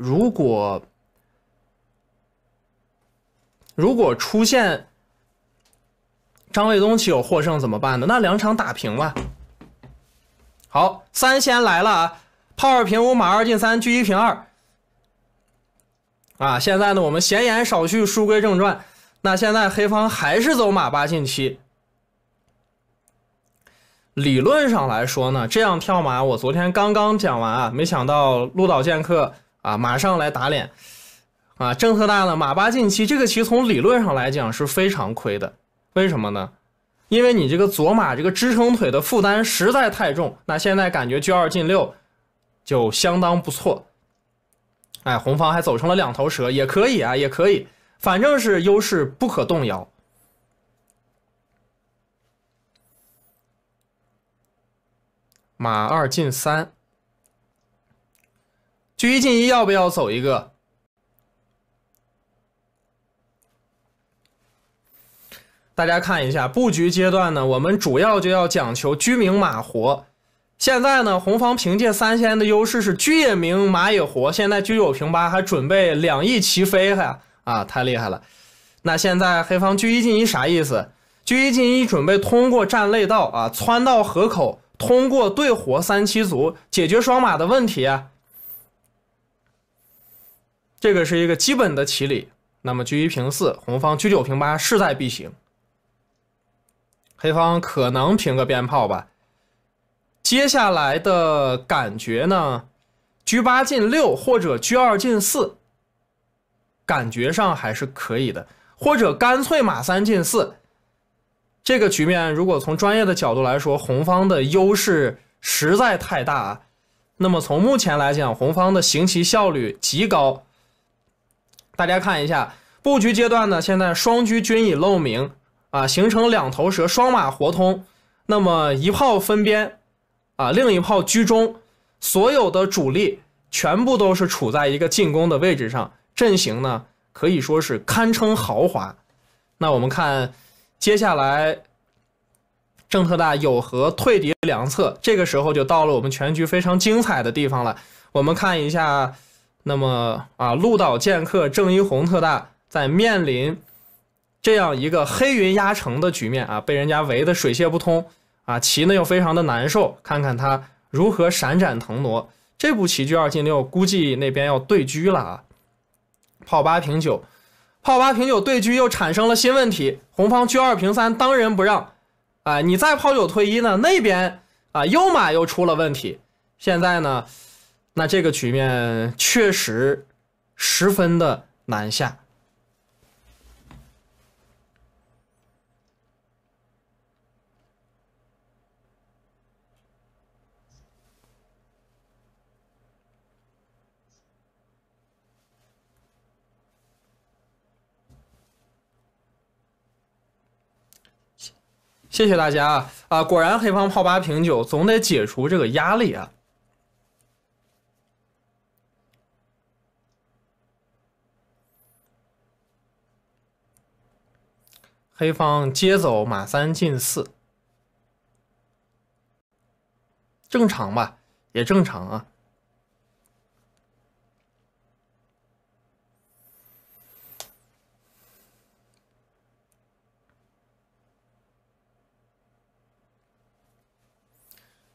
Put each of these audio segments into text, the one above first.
如果如果出现张卫东棋有获胜怎么办呢？那两场打平吧。好，三仙来了啊！炮二平五，马二进三，车一平二。啊，现在呢，我们闲言少叙，书归正传。那现在黑方还是走马八进七。理论上来说呢，这样跳马，我昨天刚刚讲完啊，没想到鹿岛剑客啊马上来打脸啊！政策大呢马八进七，这个棋从理论上来讲是非常亏的。为什么呢？因为你这个左马这个支撑腿的负担实在太重，那现在感觉车二进六就相当不错。哎，红方还走成了两头蛇，也可以啊，也可以，反正是优势不可动摇。马二进三，车一进一，要不要走一个？大家看一下布局阶段呢，我们主要就要讲求车明马活。现在呢，红方凭借三仙的优势是车也明马也活，现在车有平八，还准备两翼齐飞呀！啊，太厉害了！那现在黑方车一进一啥意思？车一进一准备通过占内道啊，窜到河口，通过对活三七卒解决双马的问题啊。这个是一个基本的棋理。那么车一平四，红方车九平八势在必行。黑方可能平个鞭炮吧。接下来的感觉呢，车八进六或者车二进四，感觉上还是可以的。或者干脆马三进四，这个局面如果从专业的角度来说，红方的优势实在太大啊。那么从目前来讲，红方的行棋效率极高。大家看一下布局阶段呢，现在双车均已露明。啊，形成两头蛇，双马活通，那么一炮分边，啊，另一炮居中，所有的主力全部都是处在一个进攻的位置上，阵型呢可以说是堪称豪华。那我们看接下来郑特大有何退敌良策？这个时候就到了我们全局非常精彩的地方了。我们看一下，那么啊，鹿岛剑客郑一红特大在面临。这样一个黑云压城的局面啊，被人家围得水泄不通啊，棋呢又非常的难受。看看他如何闪展腾挪。这步棋车二进六，估计那边要对车了啊。炮八平九，炮八平九对车又产生了新问题。红方车二平三，当仁不让啊！你再炮九退一呢，那边啊右马又出了问题。现在呢，那这个局面确实十分的难下。谢谢大家啊啊！果然黑方炮八平九，总得解除这个压力啊。黑方接走马三进四，正常吧？也正常啊。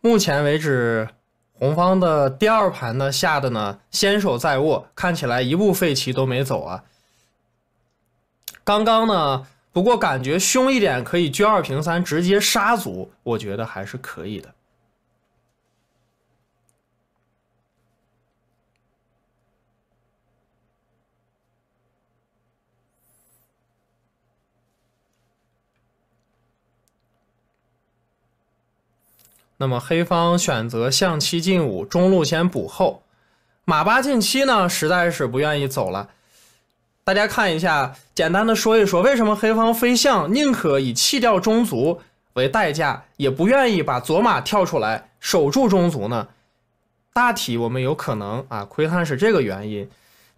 目前为止，红方的第二盘呢下的呢先手在握，看起来一步废棋都没走啊。刚刚呢，不过感觉凶一点，可以车二平三直接杀卒，我觉得还是可以的。那么黑方选择象七进五，中路先补后，马八进七呢，实在是不愿意走了。大家看一下，简单的说一说，为什么黑方飞象宁可以弃掉中卒为代价，也不愿意把左马跳出来守住中卒呢？大体我们有可能啊，窥探是这个原因。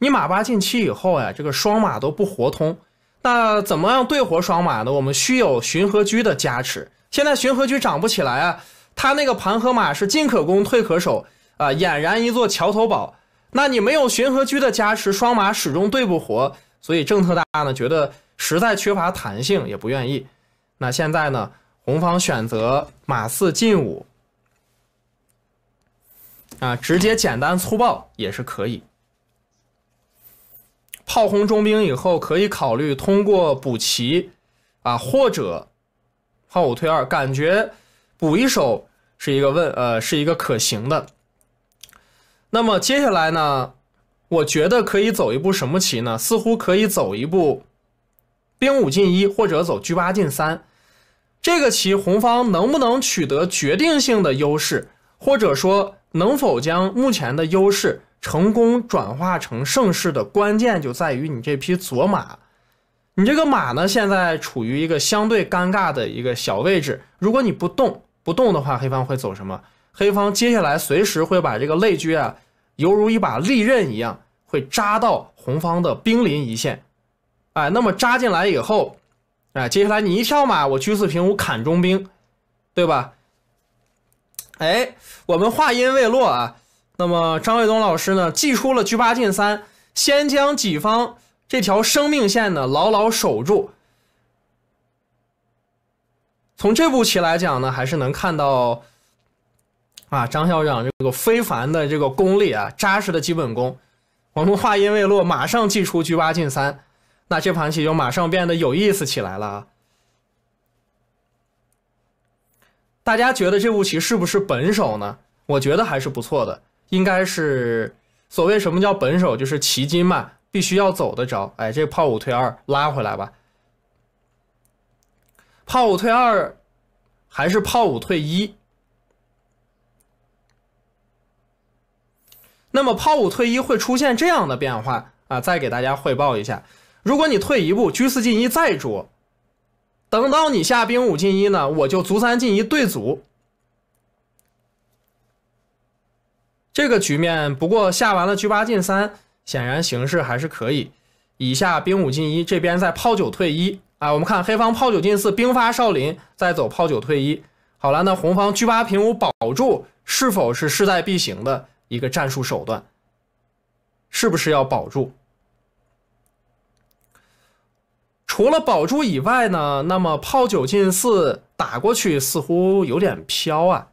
你马八进七以后呀，这个双马都不活通，那怎么样对活双马呢？我们需有巡河车的加持，现在巡河车涨不起来啊。他那个盘和马是进可攻退可守啊，俨然一座桥头堡。那你没有巡河车的加持，双马始终对不活，所以郑特大呢觉得实在缺乏弹性，也不愿意。那现在呢，红方选择马四进五，啊，直接简单粗暴也是可以。炮轰中兵以后，可以考虑通过补棋，啊，或者炮五退二，感觉补一手是一个问，呃，是一个可行的。那么接下来呢，我觉得可以走一步什么棋呢？似乎可以走一步兵五进一，或者走车八进三。这个棋红方能不能取得决定性的优势，或者说能否将目前的优势成功转化成胜势的关键，就在于你这匹左马。你这个马呢，现在处于一个相对尴尬的一个小位置。如果你不动，不动的话，黑方会走什么？黑方接下来随时会把这个类车啊，犹如一把利刃一样，会扎到红方的兵临一线。哎，那么扎进来以后，哎，接下来你一跳马，我车四平五砍中兵，对吧？哎，我们话音未落啊，那么张卫东老师呢，祭出了车八进三，先将己方这条生命线呢牢牢守住。从这步棋来讲呢，还是能看到。啊，张校长这个非凡的这个功力啊，扎实的基本功。我们话音未落，马上祭出车八进三，那这盘棋就马上变得有意思起来了啊！大家觉得这步棋是不是本手呢？我觉得还是不错的，应该是所谓什么叫本手，就是棋筋嘛，必须要走的着。哎，这炮五退二拉回来吧，炮五退二还是炮五退一？那么炮五退一会出现这样的变化啊，再给大家汇报一下。如果你退一步，车四进一再捉，等到你下兵五进一呢，我就卒三进一对卒。这个局面，不过下完了车八进三，显然形势还是可以。以下兵五进一，这边在炮九退一啊。我们看黑方炮九进四，兵发少林，再走炮九退一。好了，那红方车八平五保住，是否是势在必行的？一个战术手段，是不是要保住？除了保住以外呢？那么炮九进四打过去似乎有点飘啊！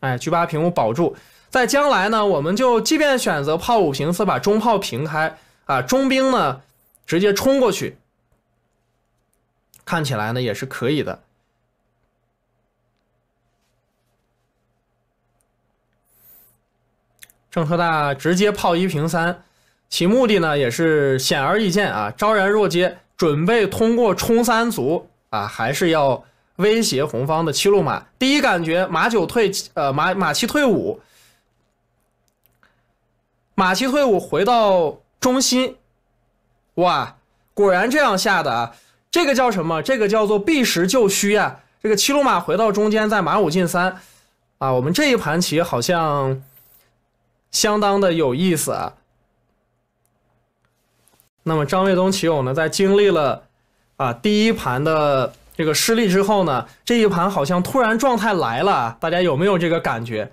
哎，车八平五保住，在将来呢，我们就即便选择炮五平四把中炮平开啊，中兵呢直接冲过去，看起来呢也是可以的。郑特大直接炮一平三，其目的呢也是显而易见啊，昭然若揭，准备通过冲三卒啊，还是要威胁红方的七路马。第一感觉马九退，呃马马七退五，马七退五回到中心，哇，果然这样下的啊，这个叫什么？这个叫做避实就虚啊。这个七路马回到中间，在马五进三啊，我们这一盘棋好像。相当的有意思啊！那么张卫东棋友呢，在经历了啊第一盘的这个失利之后呢，这一盘好像突然状态来了，大家有没有这个感觉？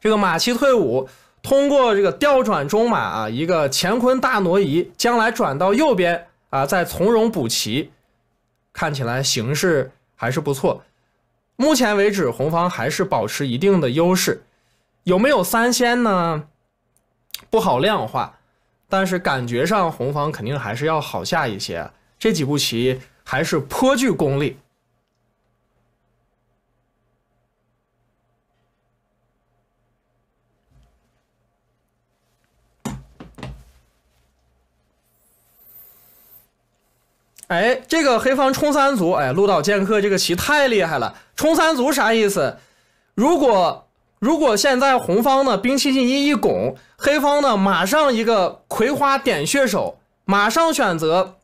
这个马七退五，通过这个调转中马啊，一个乾坤大挪移，将来转到右边啊，再从容补齐，看起来形势还是不错。目前为止，红方还是保持一定的优势。有没有三仙呢？不好量化，但是感觉上红方肯定还是要好下一些。这几步棋还是颇具功力。哎，这个黑方冲三卒，哎，鹿岛剑客这个棋太厉害了。冲三卒啥意思？如果如果现在红方呢兵七进一一拱，黑方呢马上一个葵花点穴手，马上选择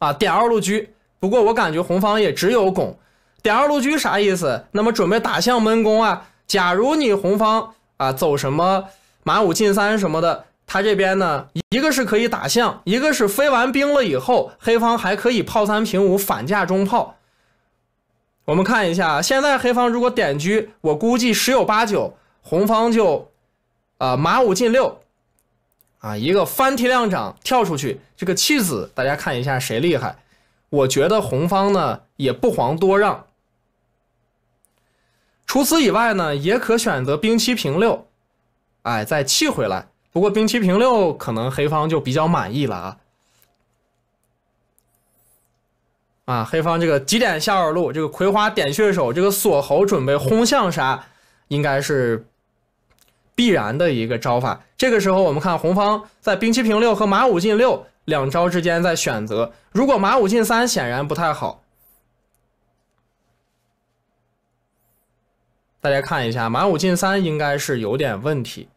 啊点二路车。不过我感觉红方也只有拱，点二路车啥意思？那么准备打象闷攻啊。假如你红方啊走什么马五进三什么的，他这边呢一个是可以打象，一个是飞完兵了以后，黑方还可以炮三平五反架中炮。我们看一下，现在黑方如果点车，我估计十有八九红方就啊，马五进六，啊，一个翻提亮掌跳出去，这个弃子，大家看一下谁厉害？我觉得红方呢也不遑多让。除此以外呢，也可选择兵七平六，哎，再弃回来。不过兵七平六可能黑方就比较满意了啊。啊，黑方这个几点下二路，这个葵花点穴手，这个锁喉准备轰象杀，应该是必然的一个招法。这个时候我们看红方在兵七平六和马五进六两招之间在选择，如果马五进三显然不太好。大家看一下，马五进三应该是有点问题。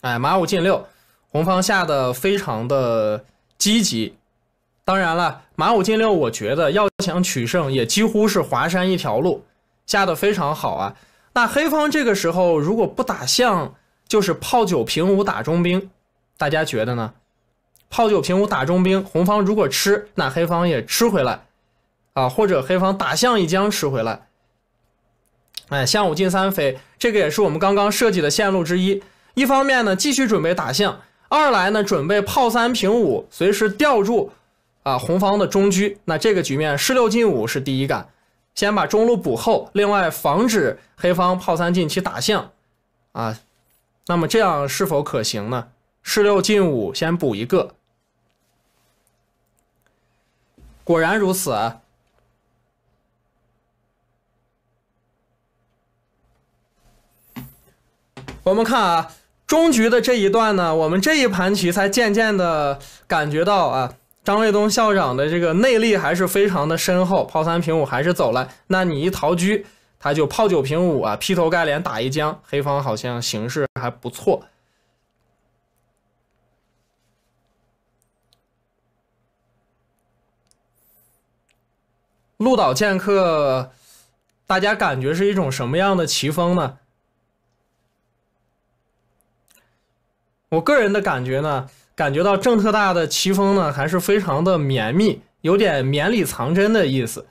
哎，马五进六，红方下的非常的积极。当然了，马五进六，我觉得要想取胜，也几乎是华山一条路，下的非常好啊。那黑方这个时候如果不打象，就是炮九平五打中兵，大家觉得呢？炮九平五打中兵，红方如果吃，那黑方也吃回来，啊，或者黑方打象一将吃回来。哎，象五进三飞，这个也是我们刚刚设计的线路之一。一方面呢，继续准备打象；二来呢，准备炮三平五，随时吊住。啊，红方的中车，那这个局面士六进五是第一杆，先把中路补后，另外防止黑方炮三进七打象，啊，那么这样是否可行呢？士六进五先补一个，果然如此啊。我们看啊，中局的这一段呢，我们这一盘棋才渐渐的感觉到啊。张卫东校长的这个内力还是非常的深厚，炮三平五还是走了。那你一逃车，他就炮九平五啊，劈头盖脸打一将。黑方好像形势还不错。鹿岛剑客，大家感觉是一种什么样的棋风呢？我个人的感觉呢？感觉到郑特大的棋风呢，还是非常的绵密，有点绵里藏针的意思。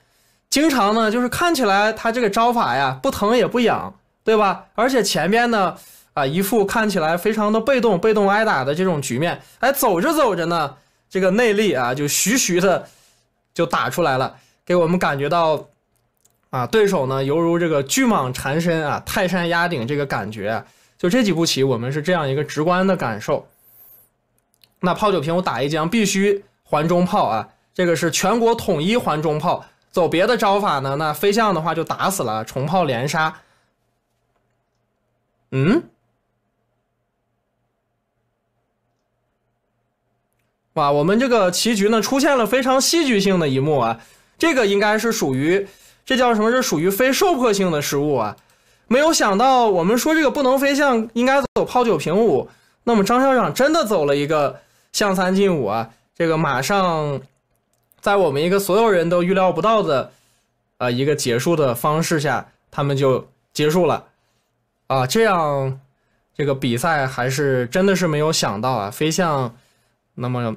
经常呢，就是看起来他这个招法呀，不疼也不痒，对吧？而且前边呢，啊，一副看起来非常的被动、被动挨打的这种局面，哎，走着走着呢，这个内力啊，就徐徐的就打出来了，给我们感觉到，啊，对手呢，犹如这个巨蟒缠身啊，泰山压顶这个感觉。就这几步棋，我们是这样一个直观的感受。那炮九平五打一将必须还中炮啊，这个是全国统一还中炮。走别的招法呢，那飞象的话就打死了，重炮连杀。嗯，哇，我们这个棋局呢出现了非常戏剧性的一幕啊，这个应该是属于这叫什么？是属于非受迫性的失误啊。没有想到我们说这个不能飞象，应该走炮九平五，那么张校长真的走了一个。象三进五啊，这个马上在我们一个所有人都预料不到的啊一个结束的方式下，他们就结束了啊。这样这个比赛还是真的是没有想到啊，飞象那么